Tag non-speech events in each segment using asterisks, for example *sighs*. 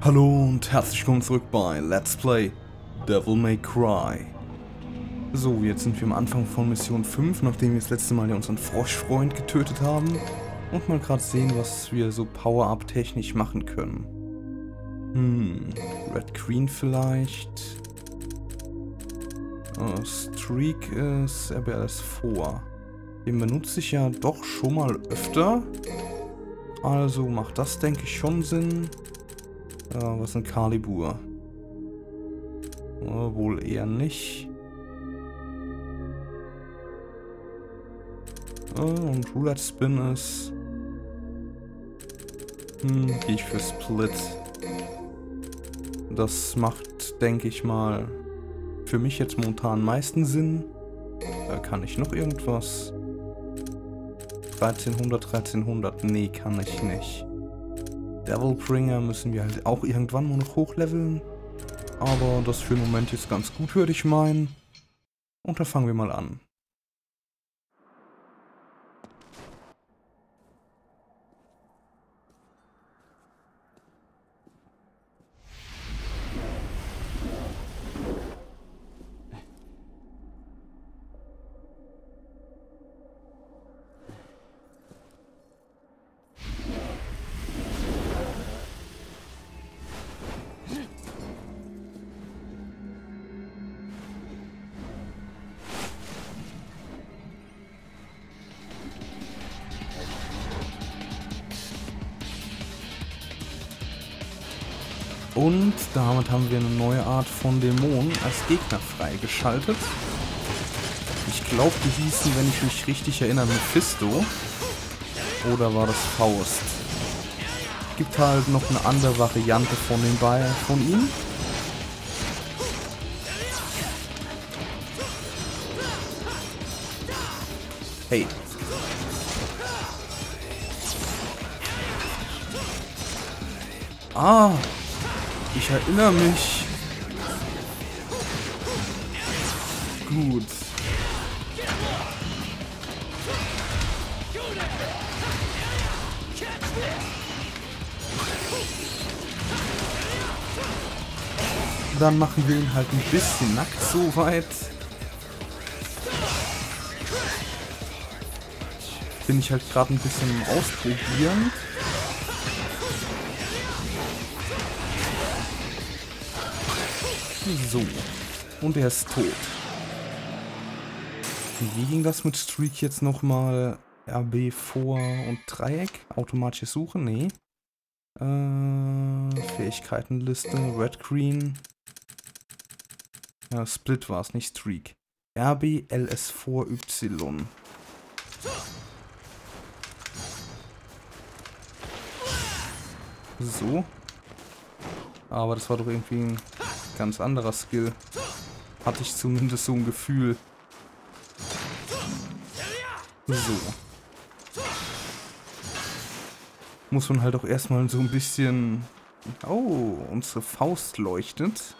Hallo und herzlich willkommen zurück bei Let's Play Devil May Cry. So, jetzt sind wir am Anfang von Mission 5, nachdem wir das letzte Mal ja unseren Froschfreund getötet haben. Und mal gerade sehen, was wir so Power-Up technisch machen können. Hm, Red Green vielleicht. Uh, Streak ist RBLS vor. Den benutze ich ja doch schon mal öfter. Also macht das, denke ich, schon Sinn. Äh, was ist ein Kalibur? Äh, wohl eher nicht. Äh, und Roulette Spin ist... Hm, gehe ich für Split. Das macht, denke ich mal, für mich jetzt momentan meisten Sinn. Da kann ich noch irgendwas. 1300, 1300. Nee, kann ich nicht. Devilbringer müssen wir halt auch irgendwann mal noch hochleveln. Aber das für den Moment jetzt ganz gut, würde ich meinen. Und da fangen wir mal an. Und damit haben wir eine neue Art von Dämonen als Gegner freigeschaltet. Ich glaube, die hießen, wenn ich mich richtig erinnere, Mephisto. Oder war das Faust? Gibt halt noch eine andere Variante von den beiden von ihm. Hey. Ah, ich erinnere mich. Gut. Dann machen wir ihn halt ein bisschen nackt soweit. Bin ich halt gerade ein bisschen ausprobieren. So. Und er ist tot. Wie ging das mit Streak jetzt nochmal? RB vor und Dreieck? Automatische Suche? Nee. Äh, Fähigkeitenliste. Red, Green. Ja, Split war es, nicht Streak. RB, LS vor Y. So. Aber das war doch irgendwie ein ganz anderer Skill. Hatte ich zumindest so ein Gefühl. So. Muss man halt auch erstmal so ein bisschen... Oh, unsere Faust leuchtet.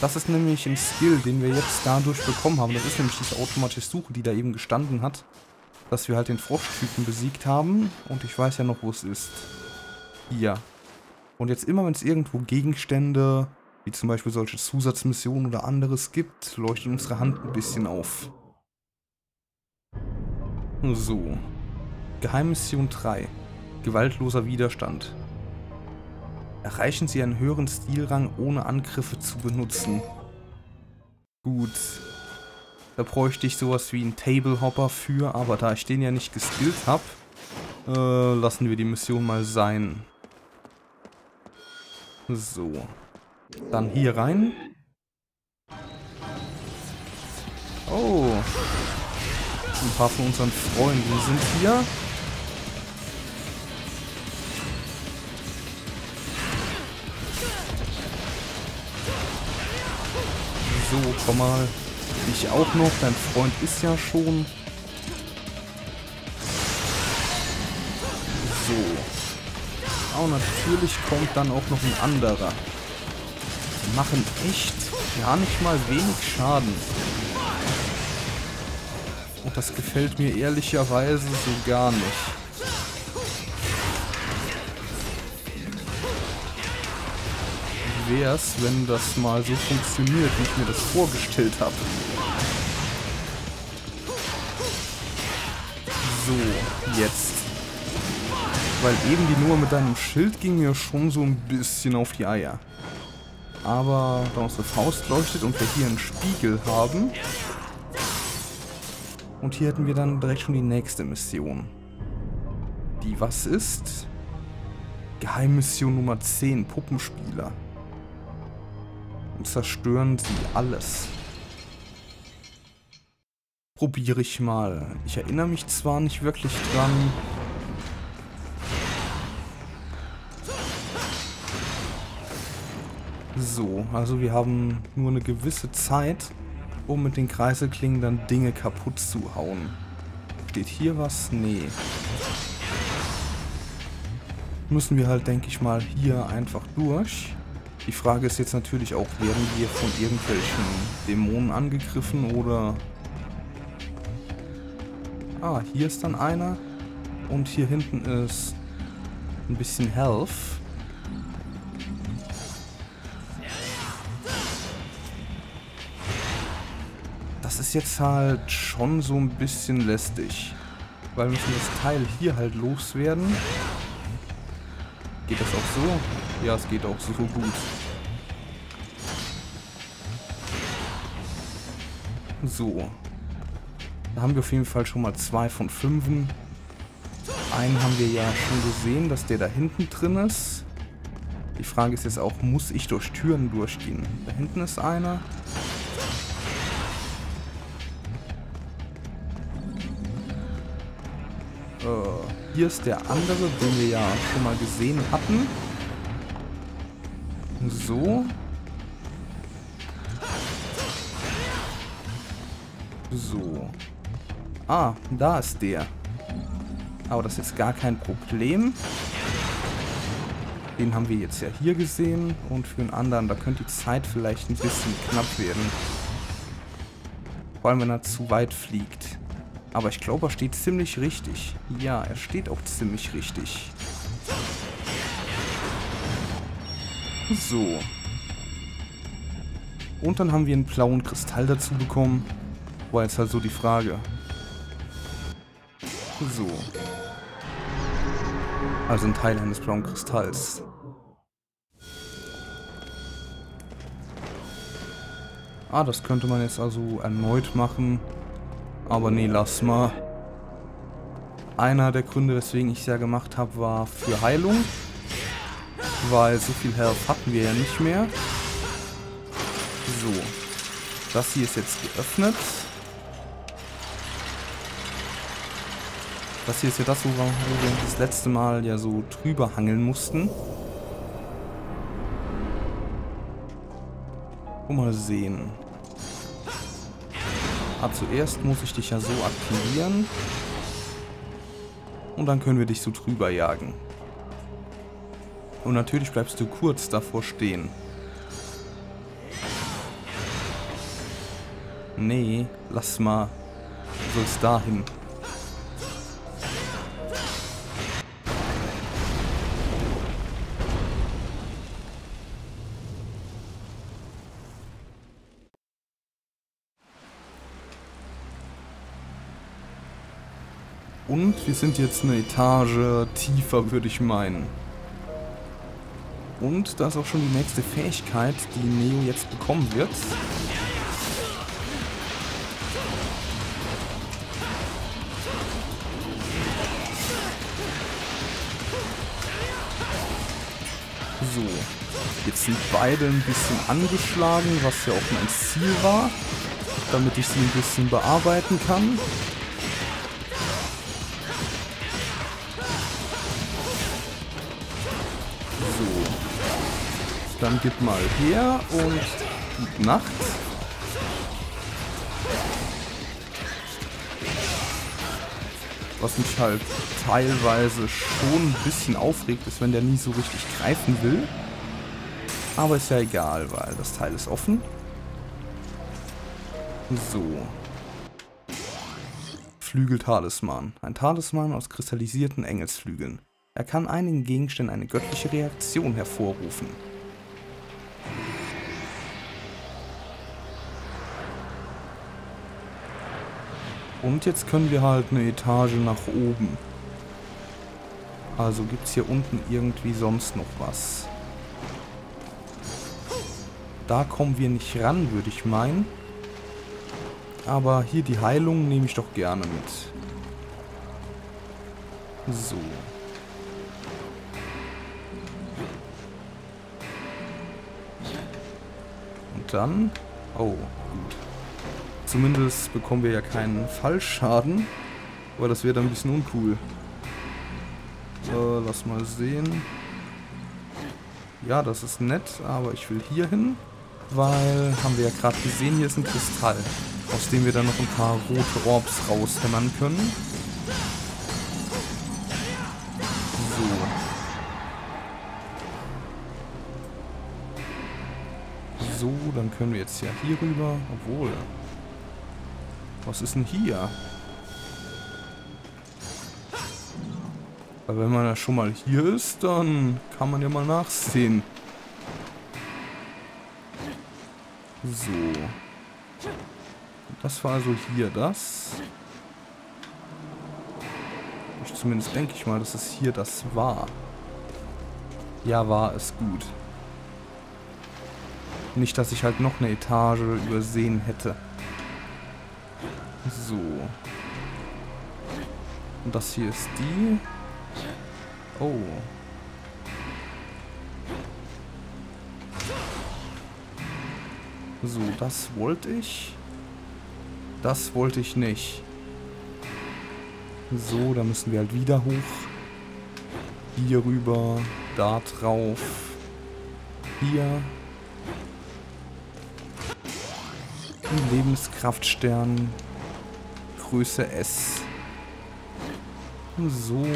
Das ist nämlich ein Skill, den wir jetzt dadurch bekommen haben. Das ist nämlich diese automatische Suche, die da eben gestanden hat. Dass wir halt den Froschtypen besiegt haben. Und ich weiß ja noch, wo es ist. Hier. Und jetzt immer, wenn es irgendwo Gegenstände wie zum Beispiel solche Zusatzmissionen oder anderes gibt, leuchtet unsere Hand ein bisschen auf. So. Geheimmission 3. Gewaltloser Widerstand. Erreichen Sie einen höheren Stilrang, ohne Angriffe zu benutzen. Gut. Da bräuchte ich sowas wie einen Tablehopper für, aber da ich den ja nicht geskillt habe, äh, lassen wir die Mission mal sein. So. Dann hier rein. Oh. Ein paar von unseren Freunden sind hier. So, komm mal. Ich auch noch. Dein Freund ist ja schon. So. Oh, natürlich kommt dann auch noch ein anderer machen echt gar nicht mal wenig Schaden. Und das gefällt mir ehrlicherweise so gar nicht. wär's, wenn das mal so funktioniert, wie ich mir das vorgestellt habe. So, jetzt. Weil eben die Nummer mit deinem Schild ging mir schon so ein bisschen auf die Eier. Aber da unsere Faust leuchtet und wir hier einen Spiegel haben. Und hier hätten wir dann direkt schon die nächste Mission. Die was ist? Geheimmission Nummer 10, Puppenspieler. Und zerstören sie alles. Probiere ich mal. Ich erinnere mich zwar nicht wirklich dran, So, also wir haben nur eine gewisse Zeit, um mit den Kreiselklingen dann Dinge kaputt zu hauen. Steht hier was? Nee. Müssen wir halt, denke ich mal, hier einfach durch. Die Frage ist jetzt natürlich auch, werden wir von irgendwelchen Dämonen angegriffen oder... Ah, hier ist dann einer. Und hier hinten ist ein bisschen Health. Ist jetzt halt schon so ein bisschen lästig. Weil wir müssen das Teil hier halt loswerden. Geht das auch so? Ja, es geht auch so gut. So. Da haben wir auf jeden Fall schon mal zwei von fünfen. Einen haben wir ja schon gesehen, dass der da hinten drin ist. Die Frage ist jetzt auch, muss ich durch Türen durchgehen? Da hinten ist einer. Hier ist der andere, den wir ja schon mal gesehen hatten. So. So. Ah, da ist der. Aber das ist gar kein Problem. Den haben wir jetzt ja hier gesehen. Und für den anderen, da könnte die Zeit vielleicht ein bisschen knapp werden. Vor allem, wenn er zu weit fliegt. Aber ich glaube, er steht ziemlich richtig. Ja, er steht auch ziemlich richtig. So. Und dann haben wir einen blauen Kristall dazu bekommen. War jetzt halt so die Frage. So. Also ein Teil eines blauen Kristalls. Ah, das könnte man jetzt also erneut machen. Aber nee, lass mal. Einer der Gründe, weswegen ich es ja gemacht habe, war für Heilung. Weil so viel Health hatten wir ja nicht mehr. So. Das hier ist jetzt geöffnet. Das hier ist ja das, wo wir das letzte Mal ja so drüber hangeln mussten. Mal sehen. Aber zuerst muss ich dich ja so aktivieren. Und dann können wir dich so drüber jagen. Und natürlich bleibst du kurz davor stehen. Nee, lass mal. Du sollst dahin. Und wir sind jetzt eine Etage tiefer, würde ich meinen. Und da ist auch schon die nächste Fähigkeit, die Neo jetzt bekommen wird. So, jetzt sind beide ein bisschen angeschlagen, was ja auch mein Ziel war, damit ich sie ein bisschen bearbeiten kann. Dann gib mal her und Nacht. Was mich halt teilweise schon ein bisschen aufregt, ist, wenn der nie so richtig greifen will. Aber ist ja egal, weil das Teil ist offen. So. Flügel-Talisman. Ein Talisman aus kristallisierten Engelsflügeln. Er kann einigen Gegenständen eine göttliche Reaktion hervorrufen. Und jetzt können wir halt eine Etage nach oben. Also gibt es hier unten irgendwie sonst noch was. Da kommen wir nicht ran, würde ich meinen. Aber hier die Heilung nehme ich doch gerne mit. So. Und dann... Oh. Zumindest bekommen wir ja keinen Fallschaden. Aber das wäre dann ein bisschen uncool. Äh, lass mal sehen. Ja, das ist nett, aber ich will hier hin, weil, haben wir ja gerade gesehen, hier ist ein Kristall, aus dem wir dann noch ein paar rote Orbs raushämmern können. So. So, dann können wir jetzt ja hier rüber, obwohl... Was ist denn hier? Weil wenn man ja schon mal hier ist, dann kann man ja mal nachsehen. So. Das war also hier das. Ich zumindest denke ich mal, dass es hier das war. Ja, war es gut. Nicht, dass ich halt noch eine Etage übersehen hätte. So. Und das hier ist die. Oh. So, das wollte ich. Das wollte ich nicht. So, da müssen wir halt wieder hoch. Hier rüber, da drauf. Hier. Lebenskraftstern. Größe S. So,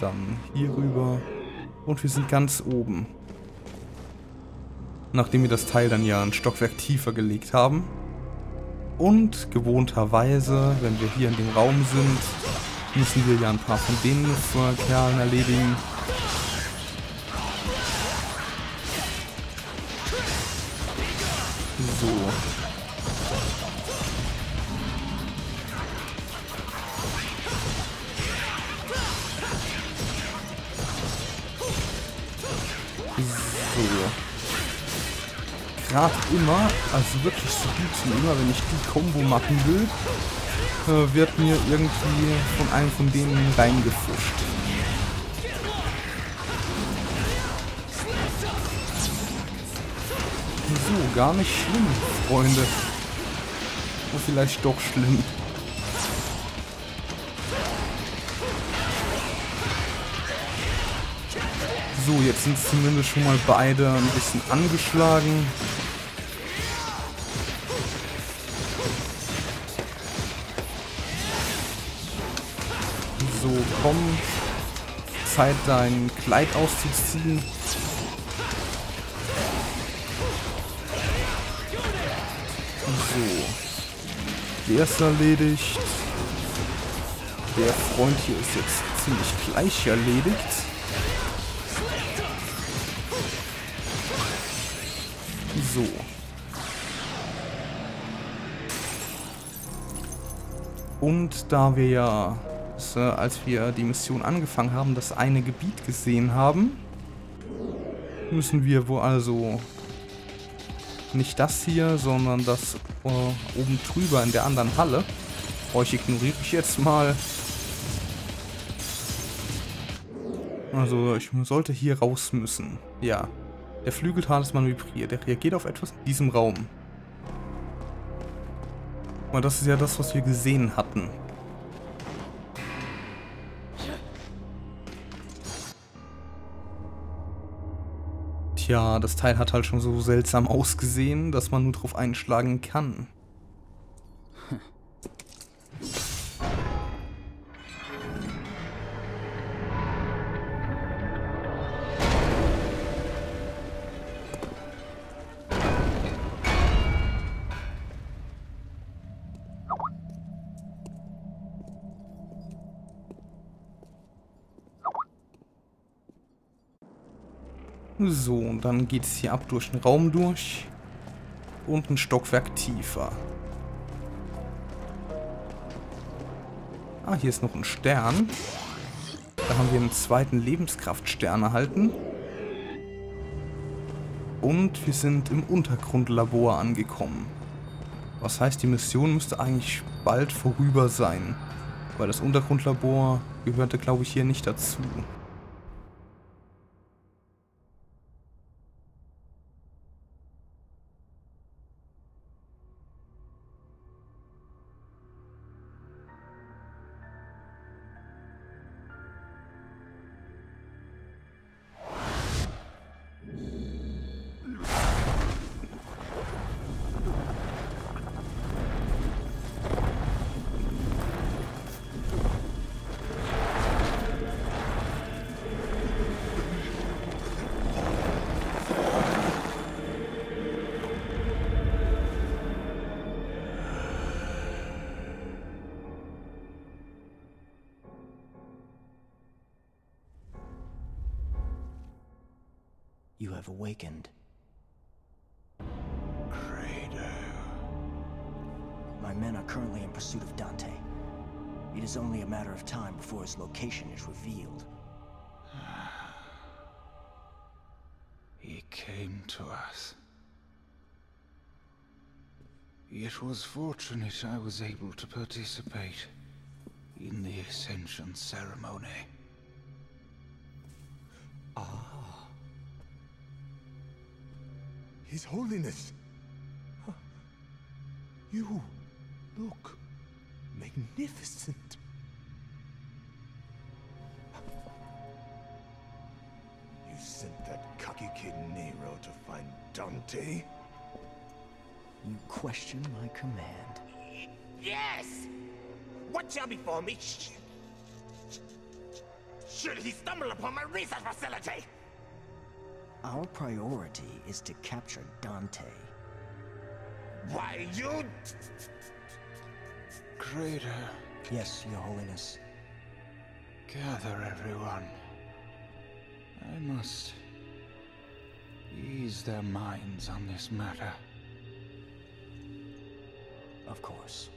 dann hier rüber. Und wir sind ganz oben. Nachdem wir das Teil dann ja ein Stockwerk tiefer gelegt haben. Und gewohnterweise, wenn wir hier in dem Raum sind, müssen wir ja ein paar von den Kerlen erledigen. So, gerade immer, also wirklich so gut wie immer, wenn ich die Combo machen will, äh, wird mir irgendwie von einem von denen reingefuscht. So, gar nicht schlimm, Freunde. Oder vielleicht doch schlimm. So, jetzt sind zumindest schon mal beide ein bisschen angeschlagen. So, komm. Zeit, dein Kleid auszuziehen. So. Der ist erledigt. Der Freund hier ist jetzt ziemlich gleich erledigt. So. Und da wir ja äh, als wir die Mission angefangen haben, das eine Gebiet gesehen haben. Müssen wir wohl also nicht das hier, sondern das äh, oben drüber in der anderen Halle. Euch ignoriere ich jetzt mal. Also ich sollte hier raus müssen. Ja. Der Flügeltalisman vibriert. Der reagiert auf etwas in diesem Raum. Und das ist ja das, was wir gesehen hatten. Tja, das Teil hat halt schon so seltsam ausgesehen, dass man nur drauf einschlagen kann. So, und dann geht es hier ab durch den Raum durch. Und ein Stockwerk tiefer. Ah, hier ist noch ein Stern. Da haben wir einen zweiten Lebenskraftstern erhalten. Und wir sind im Untergrundlabor angekommen. Was heißt, die Mission müsste eigentlich bald vorüber sein. Weil das Untergrundlabor gehörte, glaube ich, hier nicht dazu. Have awakened. Credo. My men are currently in pursuit of Dante. It is only a matter of time before his location is revealed. *sighs* He came to us. It was fortunate I was able to participate in the Ascension ceremony. His Holiness! Huh. You, look, magnificent. You sent that cocky kid Nero to find Dante? You question my command. Yes! What shall befall me? Sh- Should he stumble upon my research facility? Our priority is to capture Dante. Why, you... Credo, Yes, Your Holiness. gather everyone. I must ease their minds on this matter. Of course.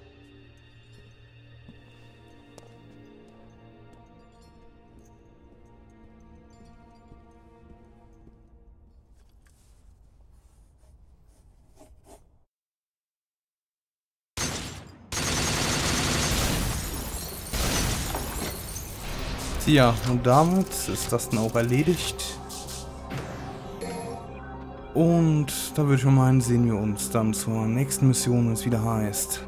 Tja, und damit ist das dann auch erledigt. Und da würde ich mal meinen, sehen wir uns dann zur nächsten Mission, wenn es wieder heißt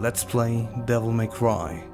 Let's Play Devil May Cry.